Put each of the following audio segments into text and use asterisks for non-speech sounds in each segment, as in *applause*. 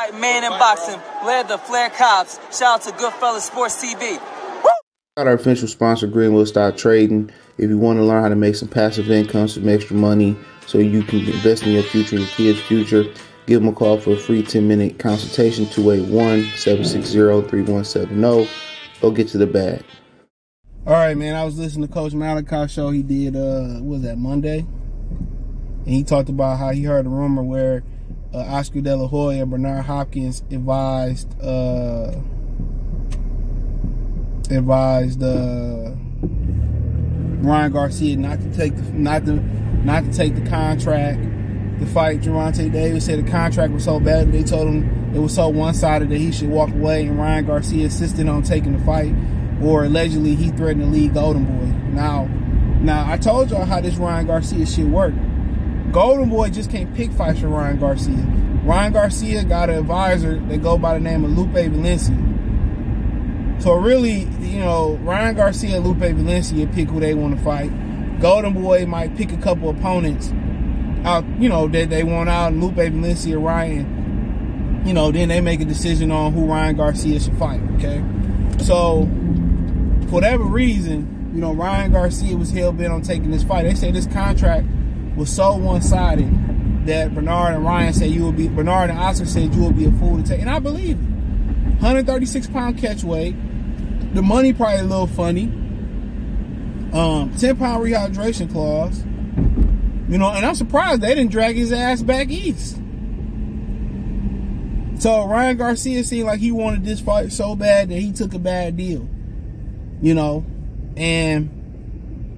Type man in boxing, led the Flair Cops. Shout out to Goodfellas Sports TV. Got Our official sponsor, Greenwood Stock Trading. If you want to learn how to make some passive income, some extra money, so you can invest in your future, your kids' future, give them a call for a free 10 minute consultation 281 760 3170. Go get to the bag. All right, man. I was listening to Coach Malachi show. He did, uh, what was that, Monday? And he talked about how he heard a rumor where uh, Oscar De La Hoya and Bernard Hopkins advised uh, advised uh, Ryan Garcia not to take the not to not to take the contract to fight Gervonta Davis. Said the contract was so bad they told him it was so one sided that he should walk away. And Ryan Garcia insisted on taking the fight, or allegedly he threatened to leave Golden Boy. Now, now I told y'all how this Ryan Garcia shit worked. Golden Boy just can't pick fights for Ryan Garcia. Ryan Garcia got an advisor that go by the name of Lupe Valencia. So really, you know, Ryan Garcia and Lupe Valencia pick who they want to fight. Golden Boy might pick a couple opponents out, you know, that they want out. Lupe Valencia, Ryan, you know, then they make a decision on who Ryan Garcia should fight. Okay, so for whatever reason, you know, Ryan Garcia was hell bent on taking this fight. They say this contract was so one sided that Bernard and Ryan said you will be Bernard and Oscar said you will be a fool to take, and I believe it. 136 pound catch weight. The money probably a little funny. Um, 10 pound rehydration clause. You know, and I'm surprised they didn't drag his ass back east. So Ryan Garcia seemed like he wanted this fight so bad that he took a bad deal. You know, and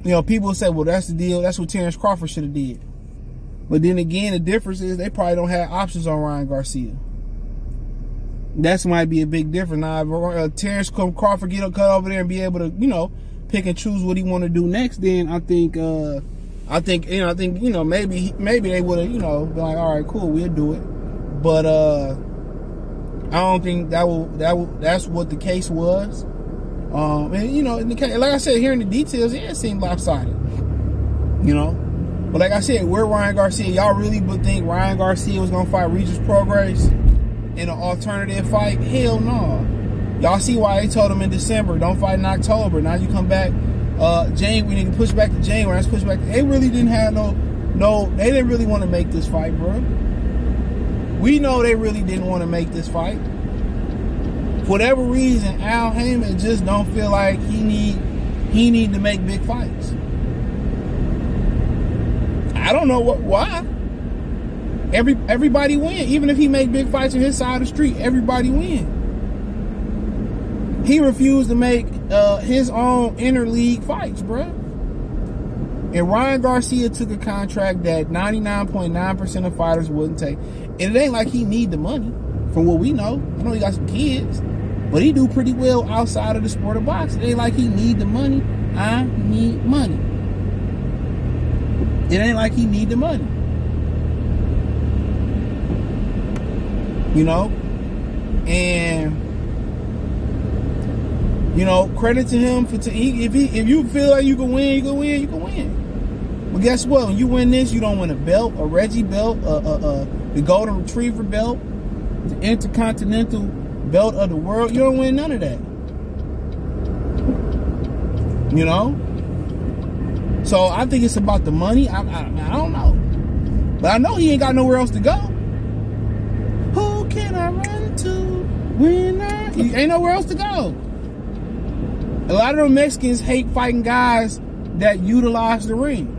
you know, people say, well, that's the deal. That's what Terrence Crawford should have did. But then again, the difference is they probably don't have options on Ryan Garcia. That's might be a big difference. Now, if uh, Terrence Crawford get a cut over there and be able to, you know, pick and choose what he want to do next, then I think, uh, I think, you know, I think, you know, maybe, maybe they would have, you know, been like, all right, cool, we'll do it. But uh, I don't think that will, that will, that's what the case was. Um, and you know, in the like I said, hearing the details, yeah, it seemed lopsided. You know, but like I said, we're Ryan Garcia. Y'all really would think Ryan Garcia was gonna fight Regis Prograis in an alternative fight? Hell no. Y'all see why they told him in December, don't fight in October. Now you come back, uh, Jane, we need to push back to January. Let's push back. They really didn't have no, no, they didn't really want to make this fight, bro. We know they really didn't want to make this fight. Whatever reason, Al Haymon just don't feel like he need he need to make big fights. I don't know what why. Every everybody win. Even if he make big fights on his side of the street, everybody win. He refused to make uh, his own interleague fights, bruh. And Ryan Garcia took a contract that 99.9% of fighters wouldn't take. And it ain't like he need the money, from what we know. I know he got some kids, but he do pretty well outside of the sport of boxing. It ain't like he need the money. I need money. It ain't like he need the money. You know? And you know, credit to him for he, if he if you feel like you can win, you can win, you can win. But guess what? When you win this, you don't win a belt, a Reggie belt, a, a, a the Golden Retriever belt, the Intercontinental belt of the world. You don't win none of that. You know. So I think it's about the money. I, I, I don't know, but I know he ain't got nowhere else to go. Who can I run to when I? He ain't nowhere else to go. A lot of the Mexicans hate fighting guys that utilize the ring.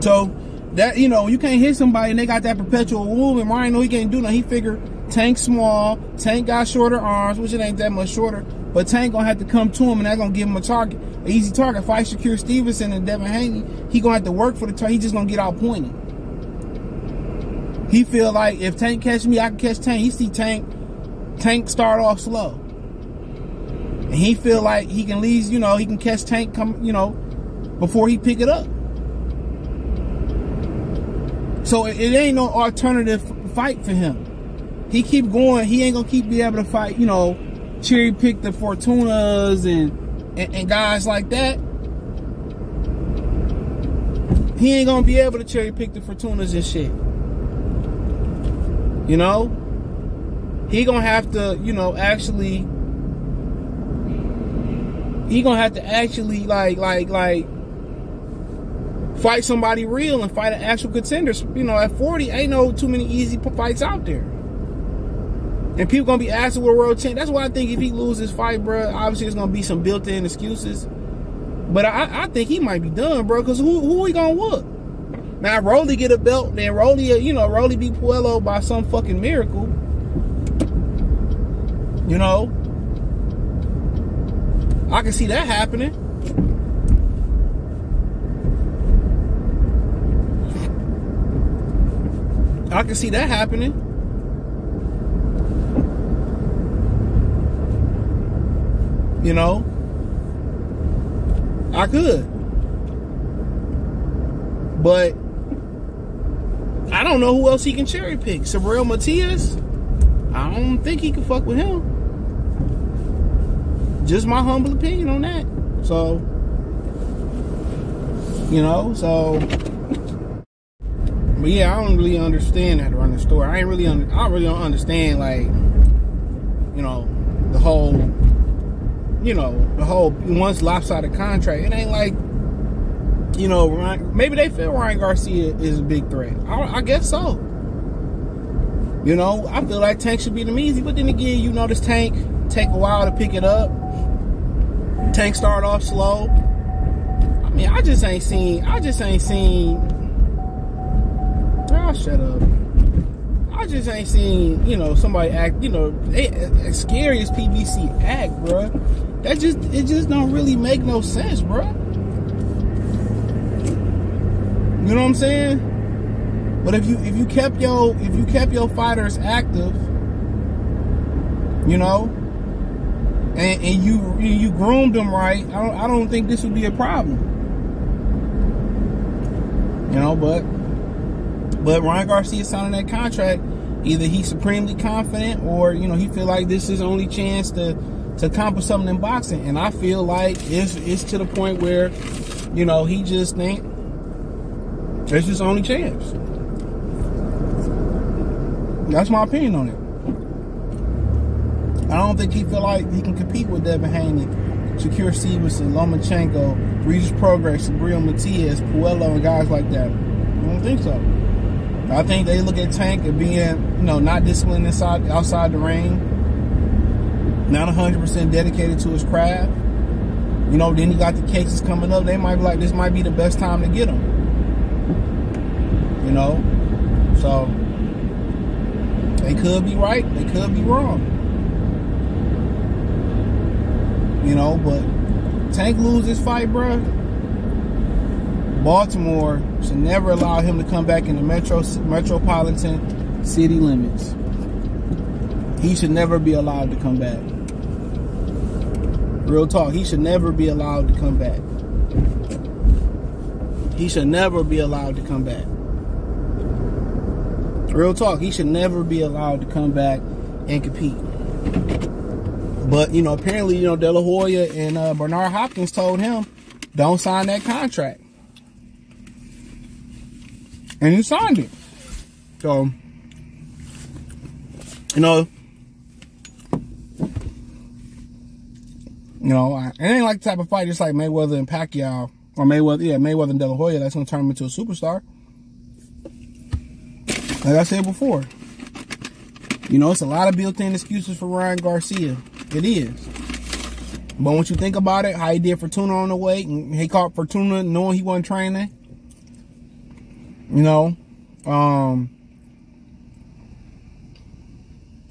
So that you know, you can't hit somebody and they got that perpetual wound, and Ryan know he can't do nothing. He figured Tank small, Tank got shorter arms, which it ain't that much shorter, but Tank gonna have to come to him and that's gonna give him a target, an easy target. If I Shakur Stevenson and Devin Haney, he gonna have to work for the target. He just gonna get out pointed. He feel like if Tank catch me, I can catch Tank. He see Tank, Tank start off slow. And he feel like he can leave, you know, he can catch Tank come, you know, before he pick it up. So it, ain't no alternative fight for him. He keep going, he ain't gonna keep be able to fight, you know, cherry pick the Fortunas and, and, and guys like that. He ain't gonna be able to cherry pick the Fortunas and shit. You know, he gonna have to, you know, actually, he gonna have to actually like, like, like, fight somebody real and fight an actual contender. You know, at 40, ain't no too many easy fights out there. And people gonna be asking what world champ. That's why I think if he loses fight, bro, obviously it's gonna be some built-in excuses. But I, I think he might be done, bro. Cause who who he gonna whoop? Now Rolly get a belt, then Rolly, uh, you know, Rolly beat Puello by some fucking miracle. You know, I can see that happening. I can see that happening. You know, I could. But I don't know who else he can cherry pick. Subriel Matias? I don't think he can fuck with him. Just my humble opinion on that. So, you know, so but yeah, I don't really understand how to run the store. I ain't really, under, I really don't understand like, you know, the whole, you know, the whole once lopsided contract. It ain't like, you know, Ryan, maybe they feel Ryan Garcia is a big threat. I, I guess so. You know, I feel like Tank should be the easy, but then again, you know, this Tank take a while to pick it up. Tank start off slow. I mean, I just ain't seen, I just ain't seen I'll shut up. I just ain't seen, you know, somebody act, you know, they, as scary as PBC act, bro. That just, it just don't really make no sense, bro. You know what I'm saying? But if you if you kept your if you kept your fighters active, you know, and, and you you groomed them right, I don't I don't think this would be a problem. You know, but but Ryan Garcia signing that contract, either he's supremely confident or, you know, he feel like this is only chance to to accomplish something in boxing. And I feel like it's it's to the point where, you know, he just think it's his only chance. That's my opinion on it. I don't think he feel like he can compete with Devin Haney, Shakur Stevenson, Lomachenko, Regis Prograis, Subriel Matias, Puello, and guys like that. I don't think so. I think they look at Tank as being, you know, not disciplined inside, outside the ring, not 100% dedicated to his craft. You know, then you got the cases coming up. They might be like, this might be the best time to get him. You know, so they could be right, they could be wrong. You know, but Tank lose this fight, bruh Baltimore should never allow him to come back in the metro metropolitan city limits. He should never be allowed to come back. Real talk, he should never be allowed to come back. He should never be allowed to come back. Real talk, he should never be allowed to come back and compete. But you know, apparently, you know, De La Hoya and uh, Bernard Hopkins told him, "Don't sign that contract." And he signed it. So, you know, you know, it ain't like the type of fight just like Mayweather and Pacquiao, or Mayweather, yeah, Mayweather and De La Hoya. That's gonna turn him into a superstar. Like I said before, you know, it's a lot of built-in excuses for Ryan Garcia. It is. But once you think about it, how he did Fortuna on the way, and he caught Fortuna knowing he wasn't training, you know, um,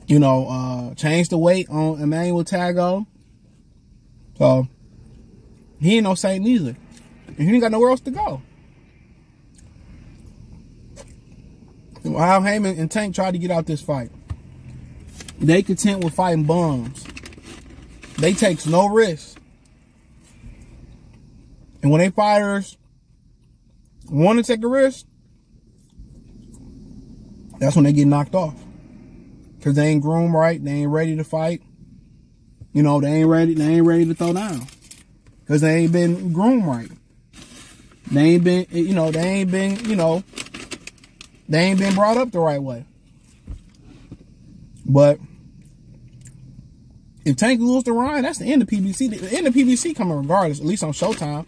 you know, uh, the weight on Emmanuel Tagoe. So he ain't no saint neither. And he ain't got nowhere else to go. Al Haymon and Tank tried to get out this fight. They content with fighting bums. They takes no risk. And when they fighters want to take a risk, that's when they get knocked off. Cause they ain't groomed right, they ain't ready to fight. You know, they ain't ready, they ain't ready to throw down. Cause they ain't been groomed right. They ain't been, you know, they ain't been, you know, they ain't been brought up the right way. But if Tank loses to Ryan, that's the end of PBC. The end of PBC coming regardless, at least on Showtime.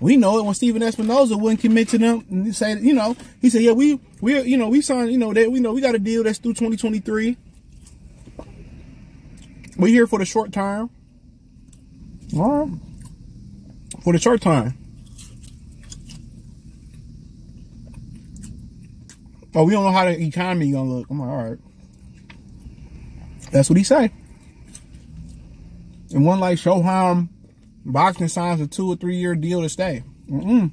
We know it when Stephen Espinoza wouldn't commit to them and say, you know, he said, yeah, we, we, you know, we signed, you know, that we know we got a deal that's through 2023. We here for the short term. All right. For the short time. Oh, we don't know how the economy gonna look. I'm like, all right. That's what he said. And one like Showtime Boxing signs a two or three year deal to stay. Mm-mm.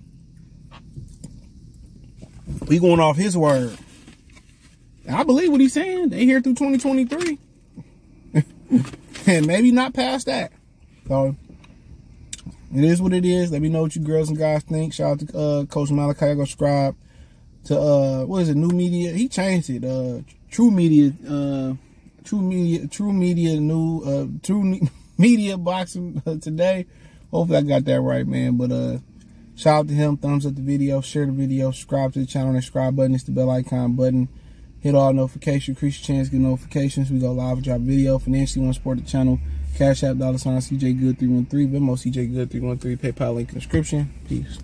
We going off his word. I believe what he's saying. They here through 2023. *laughs* and maybe not past that. So it is what it is. Let me know what you girls and guys think. Shout out to uh, Coach Malachi. Go subscribe to uh what is it? New Media. He changed it. Uh True Media. Uh True Media. True Media. New. Uh True *laughs* Media Boxing today. Hopefully I got that right, man. But uh, shout out to him. Thumbs up the video. Share the video. Subscribe to the channel. Subscribe button. It's the bell icon button. Hit all notifications. Increase your chance to get notifications. We go live, drop video. Financially want to support the channel. Cash App, dollar sign, CJ Good 313. Venmo, CJ Good 313. PayPal link in the description. Peace.